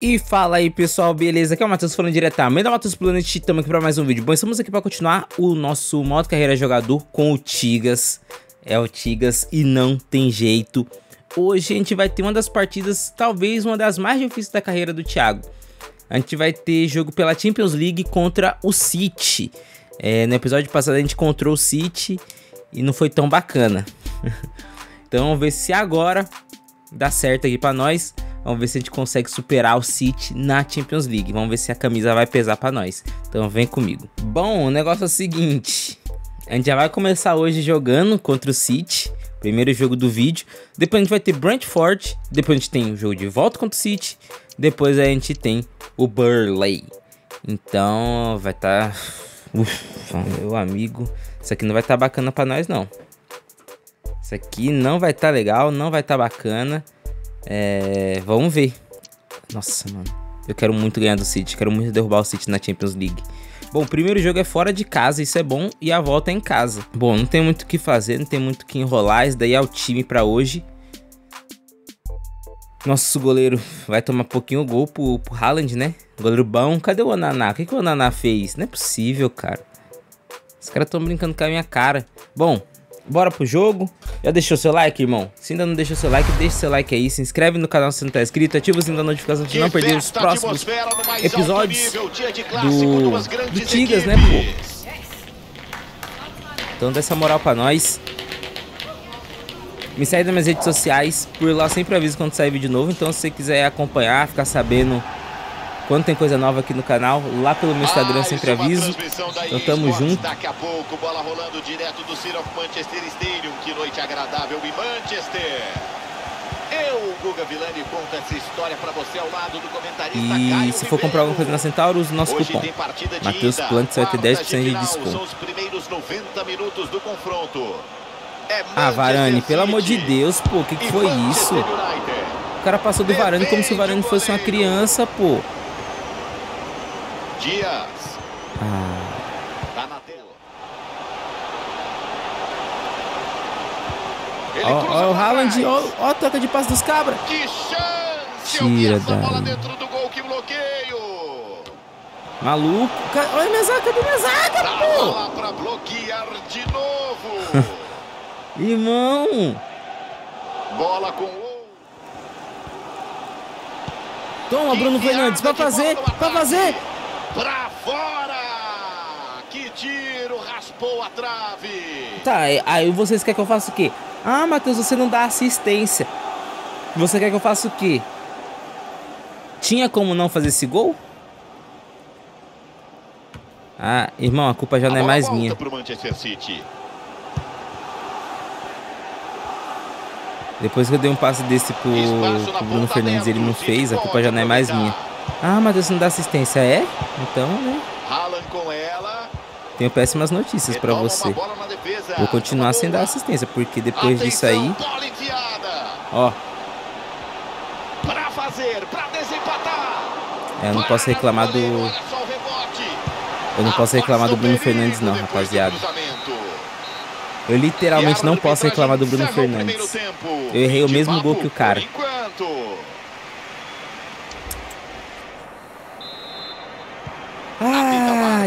E fala aí pessoal, beleza? Aqui é o Matheus falando diretamente da Matheus Planet, estamos aqui para mais um vídeo. Bom, estamos aqui para continuar o nosso modo carreira jogador com o Tigas. É o Tigas e não tem jeito. Hoje a gente vai ter uma das partidas, talvez uma das mais difíceis da carreira do Thiago. A gente vai ter jogo pela Champions League contra o City. É, no episódio passado a gente encontrou o City e não foi tão bacana. então vamos ver se agora dá certo aqui para nós. Vamos ver se a gente consegue superar o City na Champions League. Vamos ver se a camisa vai pesar para nós. Então vem comigo. Bom, o negócio é o seguinte. A gente já vai começar hoje jogando contra o City. Primeiro jogo do vídeo. Depois a gente vai ter Brentford. Depois a gente tem o jogo de volta contra o City. Depois a gente tem o Burley. Então vai estar... Tá... Meu amigo. Isso aqui não vai estar tá bacana para nós não. Isso aqui não vai estar tá legal, não vai estar tá bacana. É, vamos ver. Nossa, mano. Eu quero muito ganhar do City. Quero muito derrubar o City na Champions League. Bom, o primeiro jogo é fora de casa, isso é bom. E a volta é em casa. Bom, não tem muito o que fazer, não tem muito o que enrolar. Isso daí é o time pra hoje. Nosso goleiro vai tomar pouquinho gol pro, pro Haaland, né? Goleiro bom. Cadê o Ananá? O que, que o Ananá fez? Não é possível, cara. Os caras estão brincando com a minha cara. Bom, bora pro jogo. Já deixou seu like, irmão? Se ainda não deixou seu like, deixa seu like aí. Se inscreve no canal se não tá inscrito. Ativa o sininho da notificação para não perder os próximos episódios do, do Tigas, né, pô? Então dá essa moral pra nós. Me segue nas minhas redes sociais. Por lá sempre aviso quando sair vídeo novo. Então se você quiser acompanhar, ficar sabendo quando tem coisa nova aqui no canal, lá pelo meu Instagram sempre aviso. Então tamo junto. Daqui a pouco, bola rolando direto do City of Manchester Stadium. Que noite agradável em Manchester. Eu, Guga Villani, conto essa história pra você ao lado do comentarista E Caio se for comprar alguma coisa na Centauro, use o nosso Hoje cupom. de Matheus ida. Plant, você vai ter 10% de Final desconto. São os primeiros 90 minutos do confronto. É Ah, Varane, pelo amor de Deus, pô, o que, que foi isso? O cara passou do Varane como se o Varane fosse uma criança, pô. Dias. Ah, Tá na tela. Ó, ó o Haaland, ó, ó a troca de passe dos cabras. Que chance! Eu Tira vi essa bola dentro do gol, que bloqueio! Maluco. Olha minha zaga, cadê minha zaga, Tava pô? lá pra bloquear de novo! Irmão. bola com o... Toma, Bruno Fernandes, pra fazer, pra fazer. Pra fora! Que tiro! Raspou a trave! Tá, aí- vocês querem que eu faça o quê? Ah, Matheus, você não dá assistência. Você quer que eu faça o quê? Tinha como não fazer esse gol? Ah, irmão, a culpa já não é mais minha. Depois que eu dei um passe desse pro, Bruno Fernandes e ele não fez, a culpa já não é mais minha. Ah, Matheus, você não dá assistência, é? Então, né? Tenho péssimas notícias pra retoma você. Vou continuar sem dar assistência, porque depois disso Atenção, aí, bola enfiada. ó, Pra fazer, pra desempatar. é, eu não posso reclamar do, eu não posso reclamar do Bruno Fernandes não, rapaziada. Eu literalmente não posso reclamar do Bruno Fernandes. Eu errei o mesmo gol que o cara. por enquanto. Ai, ai, Começa a ai. segunda etapa no City of Manchester. Olha o ataque,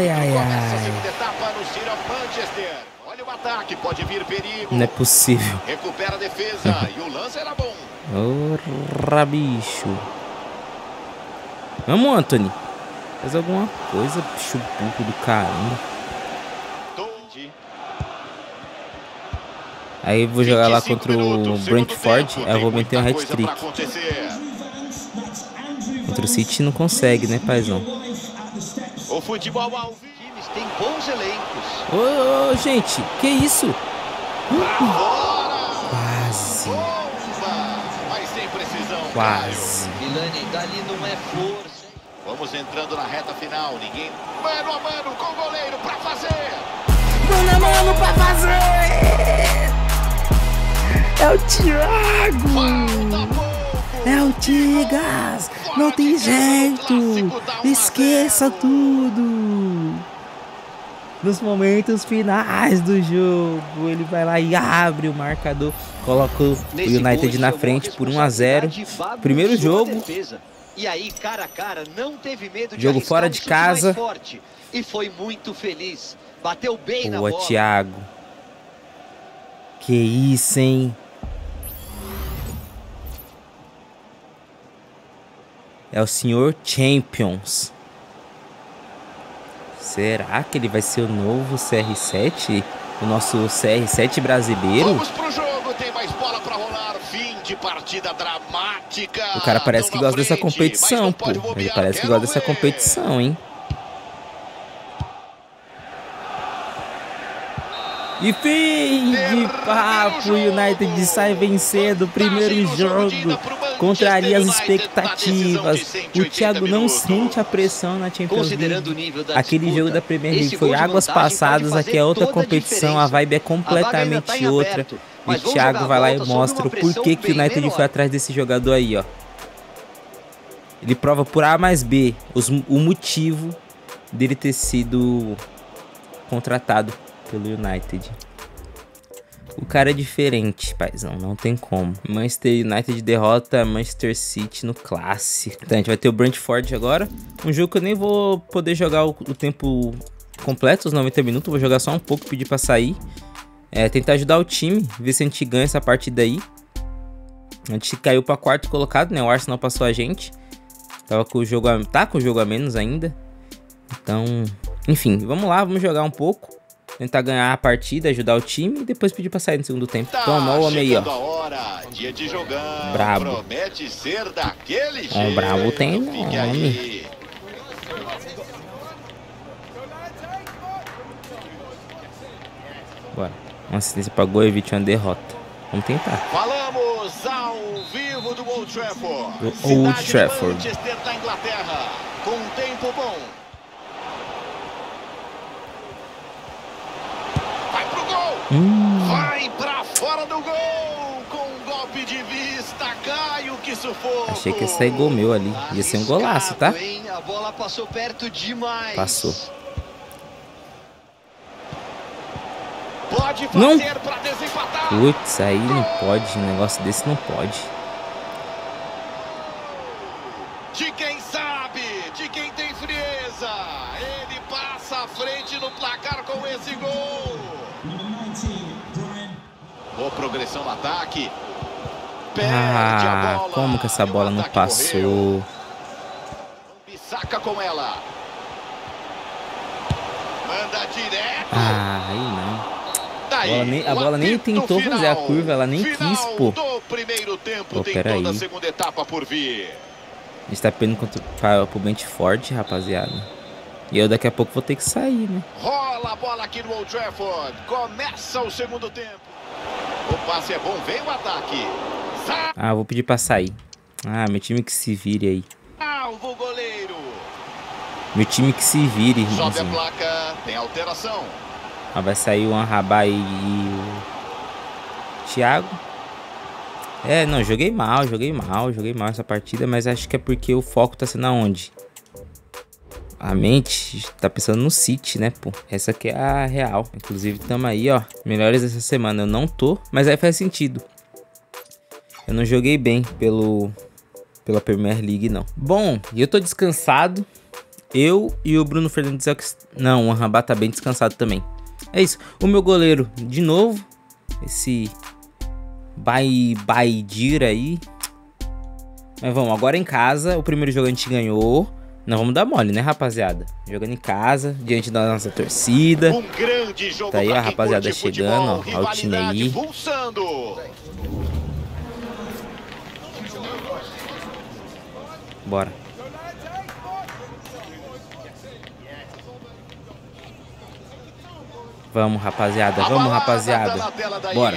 pode vir perigo. Não é possível. Recupera a defesa e o lance era bom. Ora, bicho. Vamos, Anthony. Faz alguma coisa, bicho burro do caramba. Aí vou jogar lá 25 contra o Brentford. Aí eu vou meter um hat-trick. Contra o City não consegue, né, paizão? Futebol ao vivo. Times têm bons elencos. Ô, ô, gente, que isso? Fora! Quase, Bomba! Mas sem precisão. quase. Milani, dali não é força. Vamos entrando na reta final. Ninguém. Mano a mano com o goleiro pra fazer. Mano a mano pra fazer! É o Thiago! Falta. É o Tigas! Não tem jeito! Esqueça tudo! Nos momentos finais do jogo, ele vai lá e abre o marcador, coloca o United na frente por 1 a 0 responsabilidade e Primeiro jogo, defesa. E aí, cara a cara, não teve medo de Jogo fora de casa. E foi muito feliz. Bateu bem na Boa, bola. Thiago. Que isso, hein? É o senhor Champions. Será que ele vai ser o novo CR7? O nosso CR7 brasileiro? Vamos pro jogo, tem mais bola pra rolar. Fim de partida dramática. O cara parece que Tão na gosta dessa frente, mas competição, pô. pode Ele bobear, parece que gosta dessa ver. competição, hein? E fim de papo, o United sai vencendo o primeiro jogo. Contraria as expectativas. O Thiago não sente a pressão na Champions o League. Aquele jogo da Premier League foi águas passadas, aqui é outra competição, a vibe é completamente tá em outra. E vamos Thiago vai lá e mostra o porquê que o United foi atrás desse jogador aí, ó. Ele prova por A mais B os- o motivo dele ter sido contratado pelo United. O cara é diferente, paizão, não tem como. Manchester United derrota Manchester City no clássico. Então a gente vai ter o Brentford agora. Um jogo que eu nem vou poder jogar o, o tempo completo, os 90 minutos. Vou jogar só um pouco, pedir pra sair. É, tentar ajudar o time, ver se a gente ganha essa partida aí. A gente caiu pra quarto colocado, né? O Arsenal passou a gente. Tava com o jogo a, tá com o jogo a menos ainda. Então, enfim, vamos lá, vamos jogar um pouco. Tentar ganhar a partida, ajudar o time e depois pedir pra sair no segundo tempo. Tá Toma, o homem aí, ó. a hora, dia de jogar. Brabo. Promete ser daquele É, jeito. brabo tem nome. Bora. Uma assistência pra gol evite uma derrota. Vamos tentar. Falamos ao vivo do Old Trafford. Do Old Trafford. Manchester, na Inglaterra. Com um tempo bom. Vai pro gol. Hum, Vai pra fora do gol. Com um golpe de vista. Caio que sufoco. achei que ia sair gol meu ali. Ia ser um golaço, tá? Hein? A bola passou perto demais. Passou. Pode Não. fazer pra desempatar. Putz, aí não pode. Um negócio desse não pode. De quem sabe, de quem tem frieza. Ele passa à frente no placar com esse gol. Boa progressão no ataque. Perde a Ah, bola. como que essa bola não passou? Saca com ela. Manda direto. Ah, aí não. Daí, bola nem- a bola nem tentou fazer a curva, ela nem Final quis, pô. do primeiro tempo Pô, tem toda a segunda etapa por vir. A gente tá perdendo contra, pra, pro Brentford, rapaziada. E eu daqui a pouco vou ter que sair, né? Rola a bola aqui no Old Trafford. Começa o segundo tempo. O passe é bom, vem o ataque. Ah, vou pedir pra sair. Ah, meu time que se vire aí. Salva o goleiro. Meu time que se vire, Sobe a irmãozinho. placa, tem alteração. Ah, vai sair o Anrabá e, e o Thiago. É, não, joguei mal, joguei mal, joguei mal essa partida, mas acho que é porque o foco tá sendo aonde? A mente tá pensando no City, né, pô? Essa aqui é a real. Inclusive, tamo aí, ó. Melhores dessa semana. Eu não tô, mas aí faz sentido. Eu não joguei bem pelo pela Premier League, não. Bom, eu tô descansado. Eu e o Bruno Fernandes. é Não, o Anrabá tá bem descansado também. É isso. O meu goleiro, de novo. Esse. Bai, Baidir aí. Mas vamos, agora em casa. O primeiro jogo a gente ganhou. Não vamos dar mole, né, rapaziada? Jogando em casa, diante da nossa torcida. Um grande jogo Tá aí, quem rapaziada, chegando, futebol, ó, ó o time aí. pulsando. Bora. Vamos, rapaziada. A Vamos, rapaziada. tá Bora.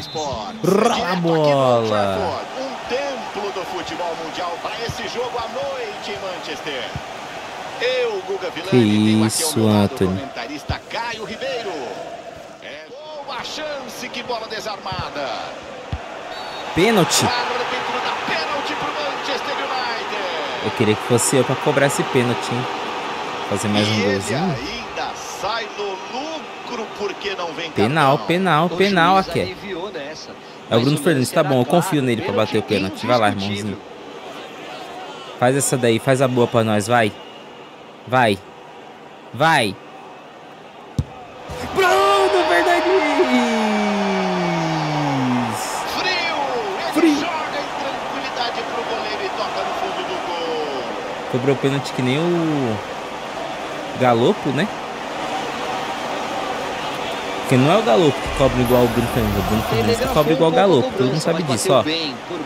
Rola a bola. Um templo do futebol mundial para esse jogo à noite em Manchester. Eu, Guga Villani, Que isso, Anthony. comentarista Caio Ribeiro. É boa chance, que bola desarmada. Pênalti. Árbitro da pênalti pro Manchester United. Eu queria que fosse eu pra cobrar esse pênalti, hein? Fazer mais e um golzinho. ainda sai no lucro porque não vem Penal, cartão. penal, penal aqui. aliviou nessa. É o Bruno Fernandes, tá bom, eu confio nele pra bater o pênalti. Vai lá, irmãozinho. Faz essa daí, faz a boa pra nós, vai. Vai. Vai. Bruno Fernandes! Frio! Ele Frio. joga em tranquilidade pro goleiro e toca no fundo do gol. Cobrou pênalti que nem o Galopo, né? Porque não é o Galopo que cobra igual o Bruno Fernandes. O Bruno Fernandes que cobra igual o Galopo. Todo mundo sabe disso, ó.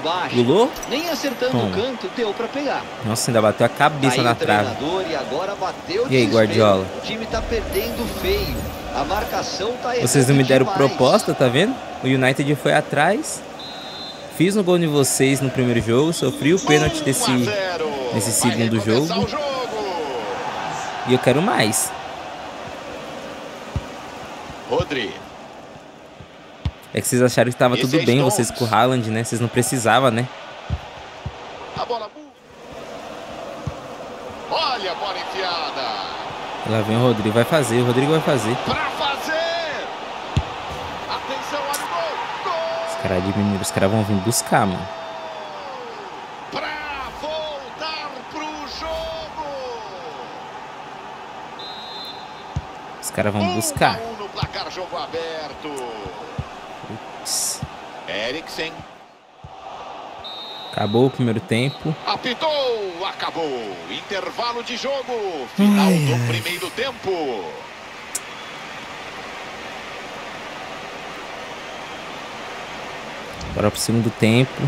Baixo. Gulou? Nem acertando Toma. o canto, deu pra pegar. Nossa, ainda bateu a cabeça Aí na trave. e agora bateu E aí. Guardiola? O time tá perdendo feio. A marcação tá Vocês não me deram demais. proposta, tá vendo? O United foi atrás. Fiz um gol de vocês no primeiro jogo. Sofri o pênalti 1 desse. a 0. nesse segundo jogo. jogo. E eu quero mais. Rodri. É que vocês acharam que tava Esse tudo é bem, Stones. vocês com o Haaland, né? Vocês não precisavam, né? A bola. Olha a bola enfiada. Lá vem o Rodrigo, vai fazer, o Rodrigo vai fazer. Pra fazer. Atenção, olha o gol. Gol. Os caras diminuíram, os caras vão vir buscar, mano. Pra voltar pro jogo. Os caras vão Um buscar. Placar, jogo aberto. Eriksen Acabou o primeiro tempo. apitou, acabou. Intervalo de jogo. Final Ai, do ai. primeiro tempo. Bora pro segundo tempo.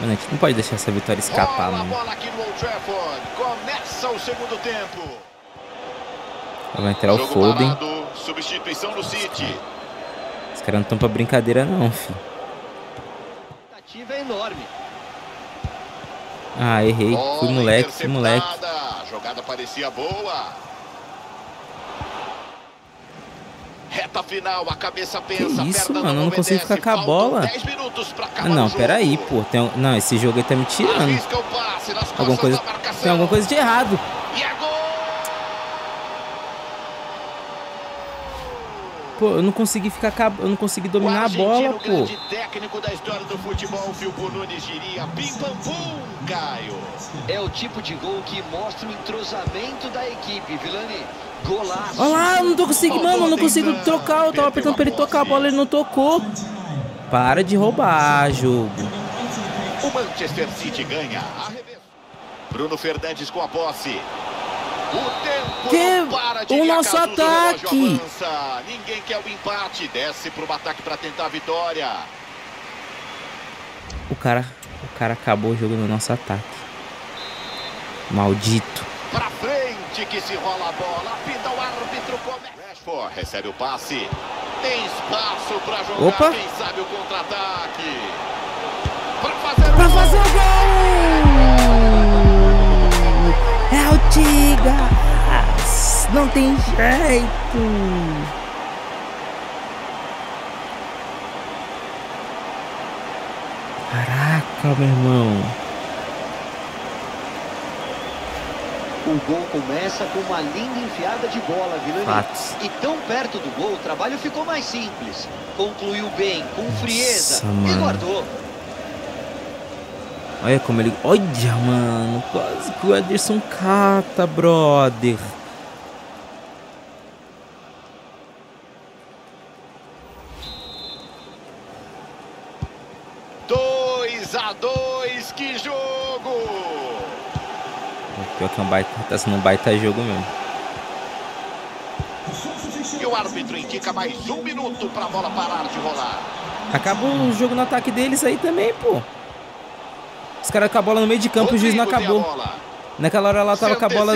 Mano, a gente não pode deixar essa vitória escapar, Rola mano. bola aqui no Old Trafford. Começa o segundo tempo. Vai entrar o Jogo Foden. parado, substituição do City. Os caras não estão pra brincadeira, não, filho. É enorme. Ah, errei. Bola Fui moleque, fui moleque. A jogada parecia boa. Reta final, a cabeça pensa, isso, perna mano? Eu não consigo ficar com a bola. 10 minutos pra acabar Ah, não, o jogo. pera aí, pô. Tem um- Não, esse jogo aí tá me tirando. O Alguma coisa... Tem alguma coisa de errado. E é gol! Pô, eu não consegui ficar Eu não consegui O dominar a bola, pô. técnico da história do futebol, Nunes diria pim pam pum, Caio. É o tipo de gol que mostra o entrosamento da equipe, Vilani. Golaço. Olha lá, eu não tô conseguindo, mano, eu não consigo trocar. Eu tava apertando pra ele tocar a bola, ele não tocou. Para de roubar, jogo. O Manchester City ganha. Bruno Fernandes com a posse. O tempo para de O nosso ataque. Ninguém quer o empate. Desce pro ataque para tentar a vitória. O cara, o cara acabou o jogo no nosso ataque. Maldito. Pra frente que se rola a bola. Apita o árbitro. Rashford recebe o passe. Tem espaço pra jogar. Opa. Quem sabe o contra-ataque. Pra fazer o Pra fazer O Tigas! Não tem jeito! Caraca, meu irmão. O gol começa com uma linda enfiada de bola, Vilani. Fatos. E tão perto do gol, o trabalho ficou mais simples. Concluiu bem, com frieza. Nossa, e mano. guardou. Olha como ele. Olha, mano. Quase que o Ederson cata, brother. Dois a dois, que jogo! Pior que é um baita. Tá sendo um baita jogo mesmo. E o árbitro indica mais um minuto para a bola parar de rolar. Acabou o jogo no ataque deles aí também, pô. Os caras com a bola no meio de campo, o juiz não Rodrigo acabou. Naquela hora ela tava com a bola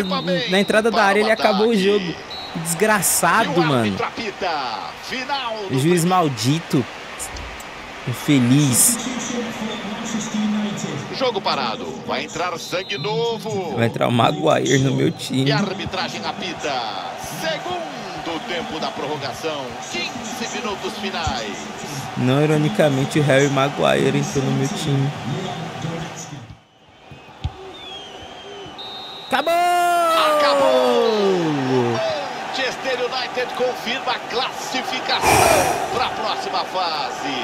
na entrada da área, ele acabou o jogo. E Desgraçado, mano. Juiz maldito. Infeliz. Jogo parado. Vai entrar sangue novo. Vai entrar o Maguire no meu E time. a arbitragem apita. Segundo tempo da prorrogação. 15 minutos finais. Não ironicamente, o Harry Maguire entrou no meu time. Acabou! Acabou! Manchester United confirma a classificação para a próxima fase.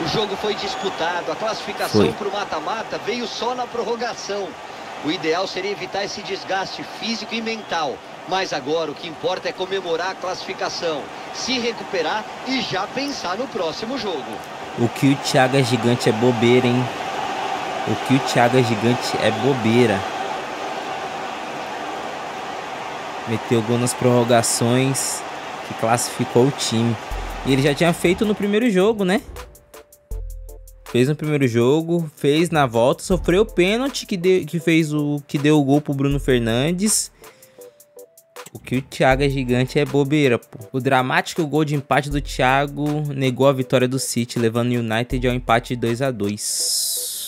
O jogo foi disputado, a classificação para o mata-mata veio só na prorrogação. O ideal seria evitar esse desgaste físico e mental. Mas agora o que importa é comemorar a classificação, se recuperar e já pensar no próximo jogo. O que o Thiago é gigante é bobeira, hein? O que o Thiago é gigante é bobeira. Meteu gol nas prorrogações que classificou o time. E ele já tinha feito no primeiro jogo, né? Fez no primeiro jogo, fez na volta, sofreu o pênalti que, deu, que fez o que deu o gol pro Bruno Fernandes. O que o Thiago é gigante é bobeira, pô. O dramático gol de empate do Thiago negou a vitória do City, levando o United ao empate de 2 a 2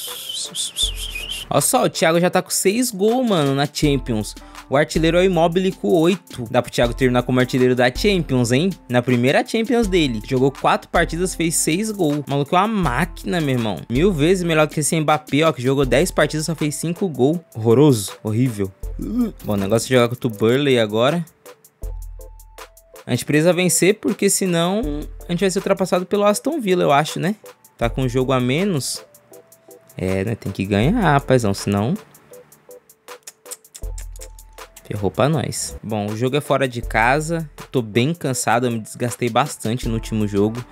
Olha só, o Thiago já tá com 6 gols, mano, na Champions. O artilheiro é o Immobile com 8. Dá pro Thiago terminar como artilheiro da Champions, hein? Na primeira Champions dele. Jogou 4 partidas, fez 6 gols. O maluco é uma máquina, meu irmão. Mil vezes melhor que esse Mbappé, ó, que jogou 10 partidas, só fez 5 gols. Horroroso, horrível. Bom, o negócio é jogar contra o Burley agora. A gente precisa vencer, porque senão a gente vai ser ultrapassado pelo Aston Villa, eu acho, né? Tá com um jogo a menos. É, né? Tem que ganhar, rapazão, senão Ferrou pra nós. Bom, o jogo é fora de casa. Tô bem cansado, eu me desgastei bastante no último jogo.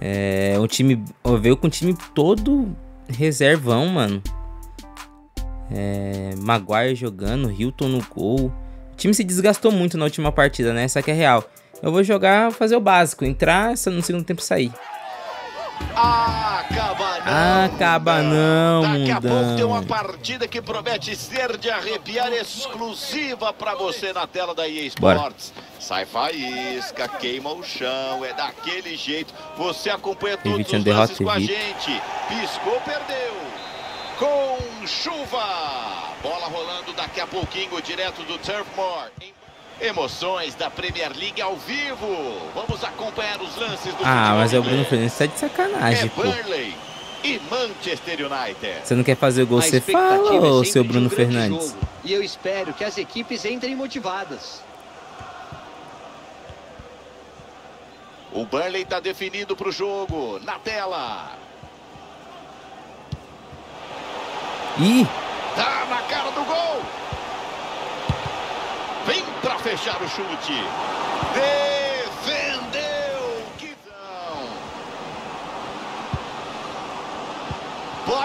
É, o time veio com o time todo reservão, mano. É, Maguire jogando, Hilton no gol. O time se desgastou muito na última partida, né? Essa que é real. Eu vou jogar, fazer o básico, entrar no segundo tempo sair. Não. Acaba não, Daqui a pouco tem uma partida que promete ser de arrepiar exclusiva para você na tela da EA Sports. Bora. Sai faísca, queima o chão, é daquele jeito. Você acompanha todos os lances com a gente. Piscou, perdeu. Com chuva. Bola rolando daqui a pouquinho, direto do Turfmore. Emoções da Premier League ao vivo. Vamos acompanhar os lances do Ah, mas é o Bruno Fernandes tá de sacanagem, é pô. Burnley e Manchester United. Você não quer fazer o gol, você fala, ô, é seu Bruno um Fernandes? Jogo, e eu espero que as equipes entrem motivadas. O Burnley está definido para o jogo. Na tela. Ih! Tá na cara do gol. Vem para fechar o chute. Defendeu. Que não.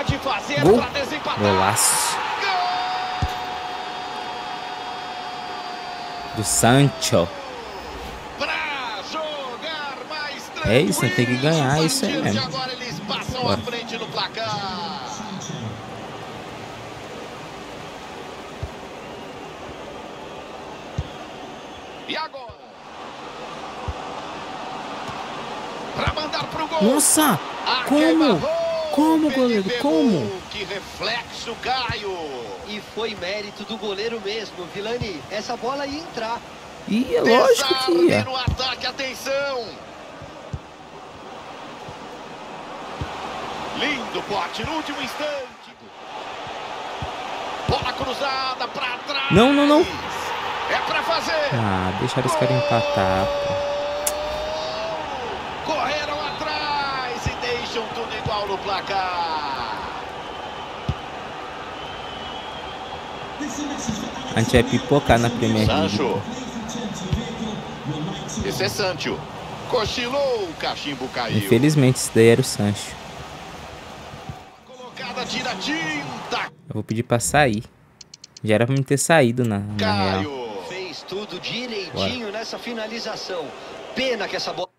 Pode fazer desempatar. Golaço. Do Sancho. É isso, tem que ganhar isso aí mesmo. Agora eles passam Bora. à frente no placar. E agora? Pra mandar pro gol. Nossa! Como? Como, goleiro? Como? Que reflexo, Caio! E foi mérito do goleiro mesmo, Vilani. Essa bola ia entrar. E é lógico que ia. no ataque, atenção! Lindo bote no último instante. Bola cruzada pra trás. Não, não, não. É pra fazer. Ah, deixaram os caras empatar, pô. Correram atrás e deixam tudo igual no placar. A gente vai pipocar na League. Sancho. Esse é Sancho. Cochilou, o cachimbo caiu. Infelizmente, esse daí era o Sancho. Colocada, tira tinta. Eu vou pedir pra sair. Já era pra me ter saído na, na real tudo direitinho Bora. nessa finalização. Pena que essa bola...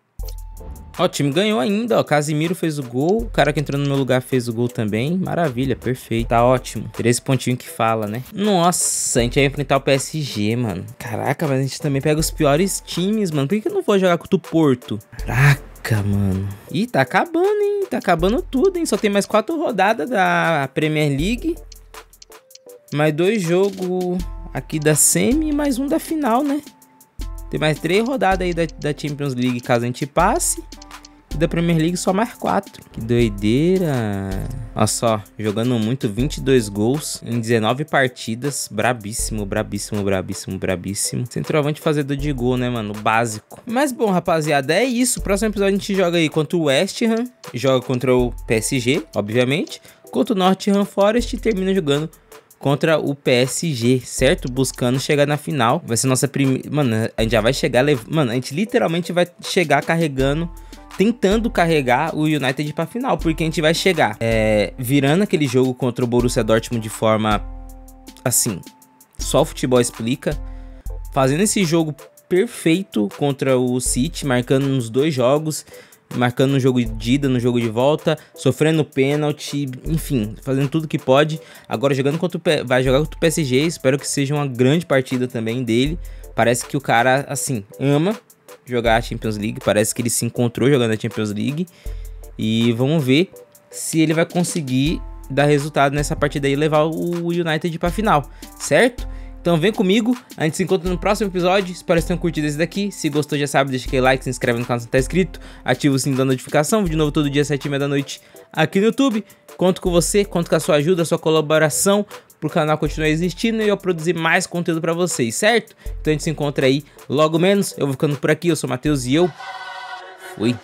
Ó, o time ganhou ainda, ó. Casimiro fez o gol. O cara que entrou no meu lugar fez o gol também. Maravilha, perfeito. Tá ótimo. Três pontinhos que fala, né? Nossa, a gente vai enfrentar o PSG, mano. Caraca, mas a gente também pega os piores times, mano. Por que, eu não vou jogar contra o Porto? Caraca, mano. Ih, tá acabando, hein? Tá acabando tudo, hein? Só tem mais quatro rodadas da Premier League. Mais dois jogos aqui da semi e mais um da final, né? Tem mais três rodadas aí da, da Champions League caso a gente passe. E da Premier League só mais 4. Que doideira. Olha só, jogando muito, 22 gols em 19 partidas. Brabíssimo, brabíssimo, brabíssimo, brabíssimo. Centroavante fazedor de gol, né, mano? Básico. Mas bom, rapaziada, é isso. Próximo episódio a gente joga aí contra o West Ham. Joga contra o PSG, obviamente. Contra o Nottingham Forest e termina jogando contra o PSG, certo? Buscando chegar na final. Vai ser nossa primeira. Mano, a gente já vai chegar. Mano, a gente literalmente vai chegar carregando. Tentando carregar o United pra final, porque a gente vai chegar é, virando aquele jogo contra o Borussia Dortmund de forma assim, só o futebol explica. Fazendo esse jogo perfeito contra o City, marcando nos dois jogos, marcando no jogo de ida, no jogo de volta, sofrendo pênalti, enfim, fazendo tudo que pode. Agora jogando contra o vai jogar contra o PSG, espero que seja uma grande partida também dele. Parece que o cara assim ama jogar a Champions League, parece que ele se encontrou jogando a Champions League e vamos ver se ele vai conseguir dar resultado nessa partida e levar o United para final, certo? Então vem comigo, a gente se encontra no próximo episódio. Espero que tenham curtido esse daqui. Se gostou, já sabe, deixa aquele like, se inscreve no canal se não tá inscrito, ativa o sininho da notificação. De novo todo dia, 7 h da noite, aqui no YouTube. Conto com você, conto com a sua ajuda, a sua colaboração para o canal continuar existindo e eu produzir mais conteúdo para vocês, certo? Então a gente se encontra aí logo menos. Eu vou ficando por aqui, eu sou o Matheus e eu fui.